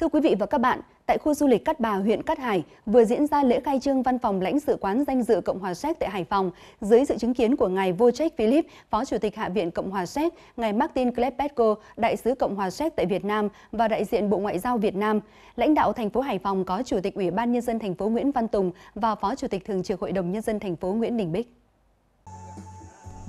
Thưa quý vị và các bạn, tại khu du lịch Cát Bà, huyện Cát Hải vừa diễn ra lễ khai trương văn phòng lãnh sự quán danh dự Cộng hòa Séc tại Hải Phòng dưới sự chứng kiến của ngài Wojciech Philip, Phó Chủ tịch Hạ viện Cộng hòa Séc, ngài Martin Klepetko, đại sứ Cộng hòa Séc tại Việt Nam và đại diện Bộ Ngoại giao Việt Nam. Lãnh đạo thành phố Hải Phòng có Chủ tịch Ủy ban nhân dân thành phố Nguyễn Văn Tùng và Phó Chủ tịch Thường trực Hội đồng nhân dân thành phố Nguyễn Đình Bích.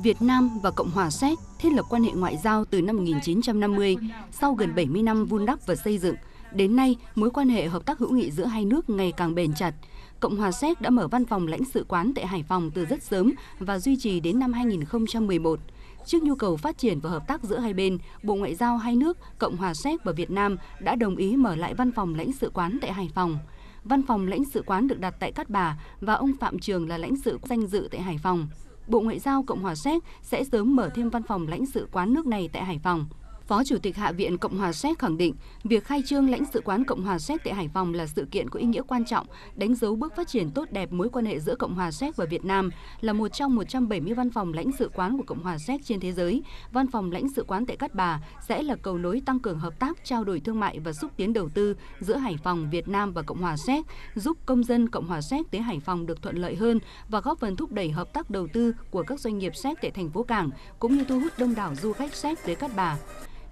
Việt Nam và Cộng hòa Séc thiết lập quan hệ ngoại giao từ năm 1950, sau gần 70 năm vun đắp và xây dựng – Đến nay, mối quan hệ hợp tác hữu nghị giữa hai nước ngày càng bền chặt. Cộng hòa Séc đã mở văn phòng lãnh sự quán tại Hải Phòng từ rất sớm và duy trì đến năm 2011. Trước nhu cầu phát triển và hợp tác giữa hai bên, Bộ Ngoại giao hai nước Cộng hòa Séc và Việt Nam đã đồng ý mở lại văn phòng lãnh sự quán tại Hải Phòng. Văn phòng lãnh sự quán được đặt tại Cát Bà và ông Phạm Trường là lãnh sự danh dự tại Hải Phòng. Bộ Ngoại giao Cộng hòa Séc sẽ sớm mở thêm văn phòng lãnh sự quán nước này tại Hải Phòng. Phó Chủ tịch Hạ viện Cộng hòa Séc khẳng định, việc khai trương lãnh sự quán Cộng hòa Séc tại Hải Phòng là sự kiện có ý nghĩa quan trọng, đánh dấu bước phát triển tốt đẹp mối quan hệ giữa Cộng hòa Séc và Việt Nam, là một trong 170 văn phòng lãnh sự quán của Cộng hòa Séc trên thế giới. Văn phòng lãnh sự quán tại Cát Bà sẽ là cầu nối tăng cường hợp tác, trao đổi thương mại và xúc tiến đầu tư giữa Hải Phòng, Việt Nam và Cộng hòa Séc, giúp công dân Cộng hòa Séc tới Hải Phòng được thuận lợi hơn và góp phần thúc đẩy hợp tác đầu tư của các doanh nghiệp Séc tại thành phố Cảng, cũng như thu hút đông đảo du khách Séc tới Cát Bà.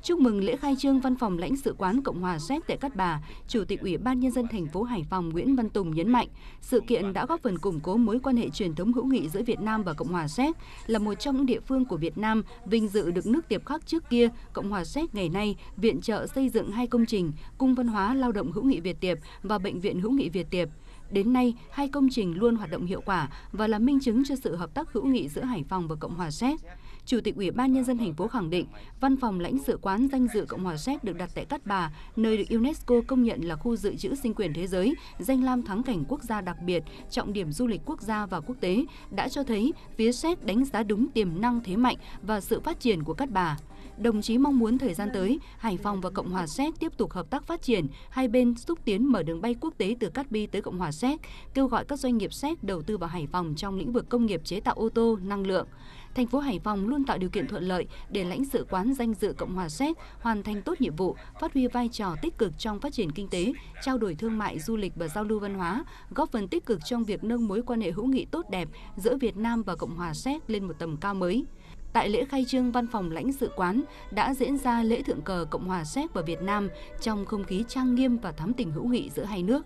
Chúc mừng lễ khai trương văn phòng lãnh sự quán Cộng hòa Séc tại Cát Bà, Chủ tịch Ủy ban nhân dân thành phố Hải Phòng Nguyễn Văn Tùng nhấn mạnh, sự kiện đã góp phần củng cố mối quan hệ truyền thống hữu nghị giữa Việt Nam và Cộng hòa Séc, là một trong những địa phương của Việt Nam vinh dự được nước tiệp khắc trước kia, Cộng hòa Séc ngày nay viện trợ xây dựng hai công trình, Cung văn hóa lao động hữu nghị Việt Tiệp và Bệnh viện hữu nghị Việt Tiệp. Đến nay, hai công trình luôn hoạt động hiệu quả và là minh chứng cho sự hợp tác hữu nghị giữa Hải Phòng và Cộng hòa Séc. Chủ tịch Ủy ban nhân dân thành phố khẳng định, văn phòng lãnh sự quán danh dự Cộng hòa Séc được đặt tại Cát Bà, nơi được UNESCO công nhận là khu dự trữ sinh quyền thế giới, danh lam thắng cảnh quốc gia đặc biệt, trọng điểm du lịch quốc gia và quốc tế, đã cho thấy phía Séc đánh giá đúng tiềm năng thế mạnh và sự phát triển của Cát Bà đồng chí mong muốn thời gian tới, Hải Phòng và Cộng hòa Séc tiếp tục hợp tác phát triển, hai bên xúc tiến mở đường bay quốc tế từ Cát Bi tới Cộng hòa Séc, kêu gọi các doanh nghiệp Séc đầu tư vào Hải Phòng trong lĩnh vực công nghiệp chế tạo ô tô, năng lượng thành phố Hải Phòng luôn tạo điều kiện thuận lợi để lãnh sự quán danh dự Cộng hòa Séc hoàn thành tốt nhiệm vụ, phát huy vai trò tích cực trong phát triển kinh tế, trao đổi thương mại, du lịch và giao lưu văn hóa, góp phần tích cực trong việc nâng mối quan hệ hữu nghị tốt đẹp giữa Việt Nam và Cộng hòa Séc lên một tầm cao mới. Tại lễ khai trương văn phòng lãnh sự quán đã diễn ra lễ thượng cờ Cộng hòa Séc và Việt Nam trong không khí trang nghiêm và thắm tình hữu nghị giữa hai nước.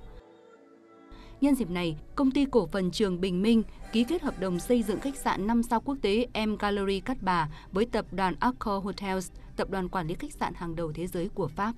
Nhân dịp này, công ty cổ phần Trường Bình Minh ký kết hợp đồng xây dựng khách sạn 5 sao quốc tế M Gallery Cát Bà với tập đoàn Accor Hotels, tập đoàn quản lý khách sạn hàng đầu thế giới của Pháp.